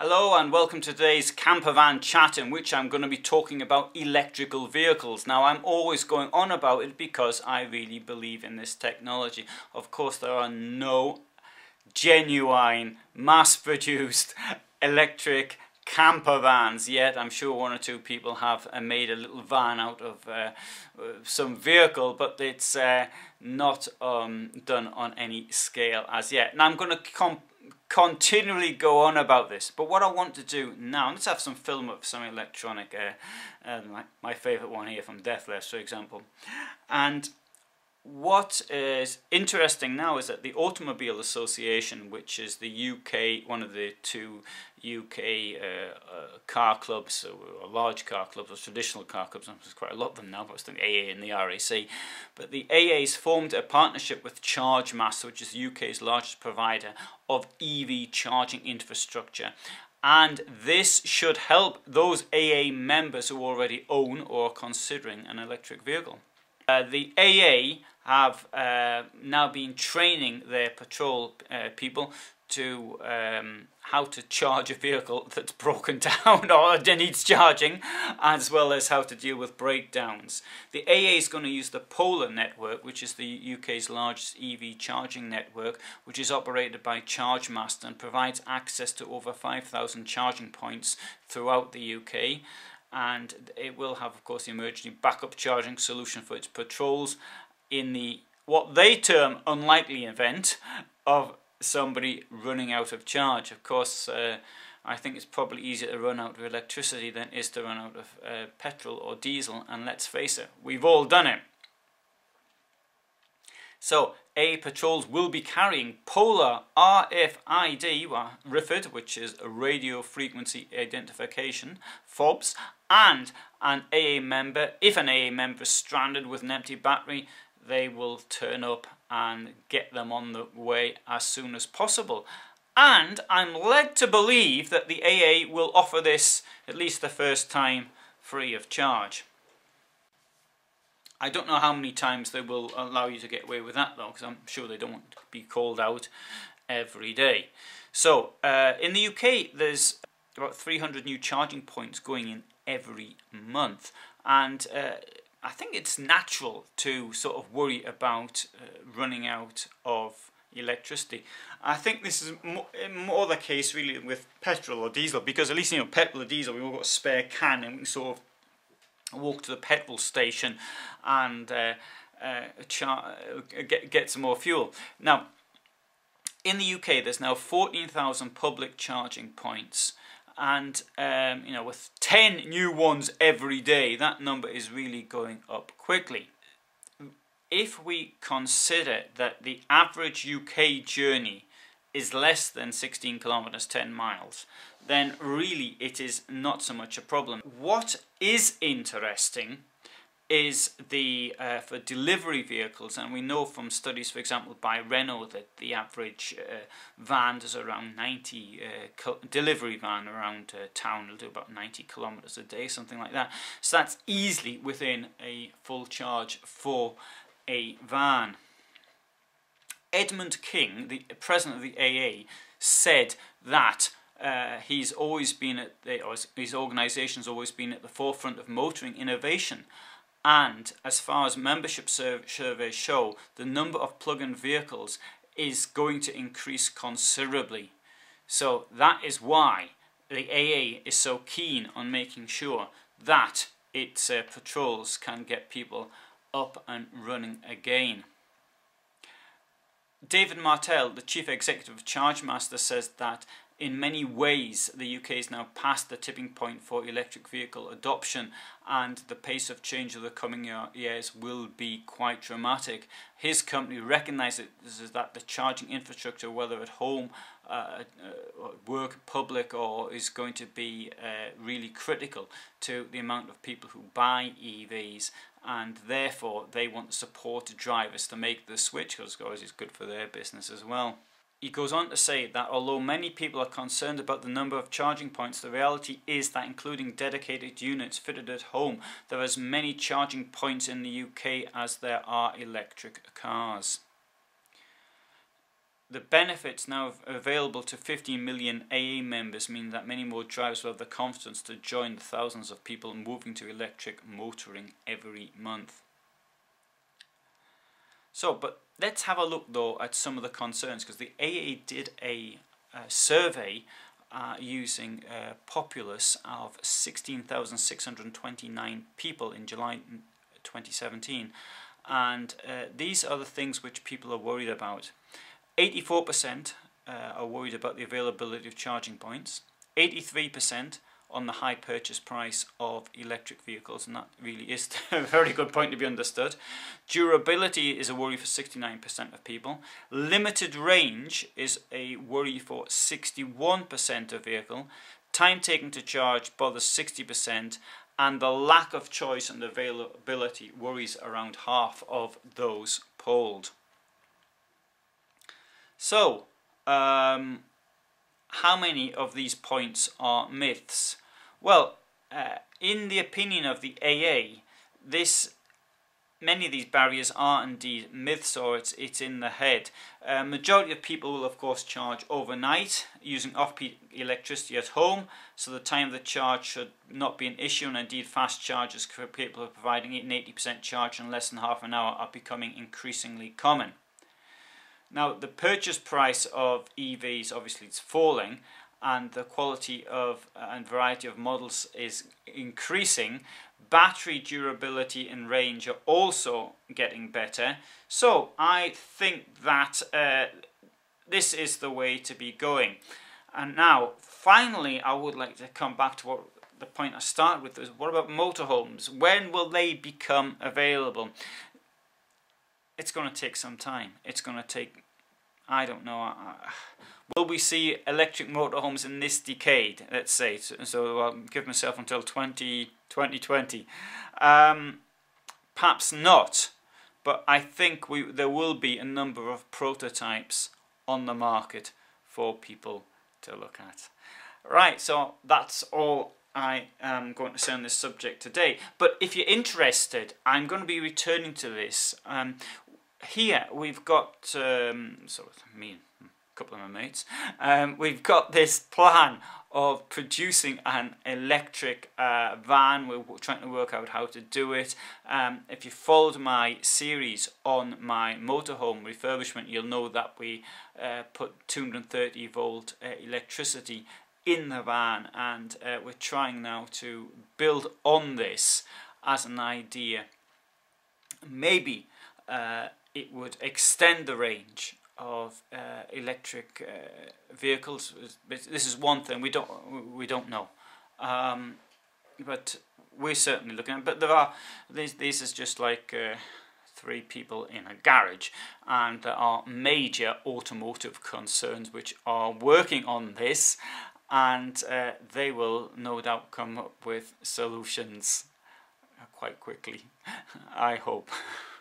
Hello and welcome to today's Campervan chat in which I'm going to be talking about electrical vehicles. Now I'm always going on about it because I really believe in this technology. Of course there are no genuine mass-produced electric camper vans yet. I'm sure one or two people have uh, made a little van out of uh, uh, some vehicle, but it's uh, not um, done on any scale as yet. Now I'm going to continually go on about this. But what I want to do now, let's have some film of some electronic, uh, uh, my, my favourite one here from Deathless, for example. And what is interesting now is that the Automobile Association, which is the UK, one of the two UK uh, uh, car clubs, or large car clubs, or traditional car clubs, there's quite a lot of them now, but it's the AA and the RAC. But the AA's formed a partnership with ChargeMaster, which is the UK's largest provider of EV charging infrastructure. And this should help those AA members who already own or are considering an electric vehicle. Uh, the AA have uh, now been training their patrol uh, people to um, how to charge a vehicle that's broken down or needs charging, as well as how to deal with breakdowns. The AA is going to use the Polar network, which is the UK's largest EV charging network, which is operated by ChargeMaster and provides access to over 5,000 charging points throughout the UK and it will have of course the emergency backup charging solution for its patrols in the what they term unlikely event of somebody running out of charge. Of course, uh, I think it's probably easier to run out of electricity than is to run out of uh, petrol or diesel, and let's face it, we've all done it. So, A patrols will be carrying polar RFID, well, RFID, which is a radio frequency identification, FOBs, and an AA member. If an AA member is stranded with an empty battery, they will turn up and get them on the way as soon as possible. And I'm led to believe that the AA will offer this, at least the first time, free of charge. I don't know how many times they will allow you to get away with that though, because I'm sure they don't want to be called out every day. So, uh, in the UK, there's about 300 new charging points going in every month. And uh, I think it's natural to sort of worry about uh, running out of electricity. I think this is more, more, the case really with petrol or diesel because at least you know petrol or diesel we've all got a spare can and we can sort of walk to the petrol station and uh, uh, get, get some more fuel. Now in the UK there's now 14,000 public charging points and um, you know with 10 new ones every day that number is really going up quickly. If we consider that the average UK journey is less than 16 kilometers 10 miles then really it is not so much a problem. What is interesting is the uh, for delivery vehicles and we know from studies for example by Renault that the average uh, van does around 90 uh, delivery van around uh, town will do about 90 kilometers a day something like that. So that's easily within a full charge for a van. Edmund King the president of the AA said that uh, he's always been at the, his organization's always been at the forefront of motoring innovation and as far as membership surveys show, the number of plug-in vehicles is going to increase considerably. So that is why the AA is so keen on making sure that its uh, patrols can get people up and running again. David Martell, the chief executive of ChargeMaster, says that in many ways, the UK is now past the tipping point for electric vehicle adoption, and the pace of change of the coming years will be quite dramatic. His company recognises that the charging infrastructure, whether at home, uh, uh, work, public, or is going to be uh, really critical to the amount of people who buy EVs, and therefore they want to support drivers to make the switch because it's good for their business as well. He goes on to say that although many people are concerned about the number of charging points, the reality is that including dedicated units fitted at home, there are as many charging points in the UK as there are electric cars. the benefits now available to 15 million AA members mean that many more drivers will have the confidence to join the thousands of people moving to electric motoring every month. So, but let's have a look though at some of the concerns because the AA did a, a survey uh, using a populace of 16,629 people in July 2017 and uh, these are the things which people are worried about. 84% uh, are worried about the availability of charging points, 83% on the high purchase price of electric vehicles, and that really is a very good point to be understood. Durability is a worry for 69% of people. Limited range is a worry for 61% of vehicle. Time taken to charge bothers 60%, and the lack of choice and availability worries around half of those polled. So, um, how many of these points are myths? Well, uh, in the opinion of the AA, this many of these barriers are indeed myths or it's, it's in the head. Uh, majority of people will of course charge overnight using off-peak electricity at home so the time of the charge should not be an issue and indeed fast chargers for people are providing 80% charge in less than half an hour are becoming increasingly common. Now the purchase price of EVs obviously is falling and the quality of uh, and variety of models is increasing. Battery durability and range are also getting better. So I think that uh, this is the way to be going. And now, finally, I would like to come back to what the point I started with is what about motorhomes? When will they become available? It's going to take some time. It's going to take, I don't know, will we see electric motorhomes in this decade, let's say, so, so I'll give myself until 20, 2020. Um, perhaps not, but I think we there will be a number of prototypes on the market for people to look at. Right, so that's all I am going to say on this subject today. But if you're interested, I'm going to be returning to this. Um, here we've got, um, sort of me and a couple of my mates, um, we've got this plan of producing an electric uh, van. We're trying to work out how to do it. Um, if you followed my series on my motorhome refurbishment, you'll know that we uh, put 230 volt uh, electricity in the van and uh, we're trying now to build on this as an idea. Maybe uh, it would extend the range of uh, electric uh, vehicles. This is one thing we don't we don't know, um, but we're certainly looking at. But there are this this is just like. Uh, three people in a garage and there are major automotive concerns which are working on this and uh, they will no doubt come up with solutions quite quickly I hope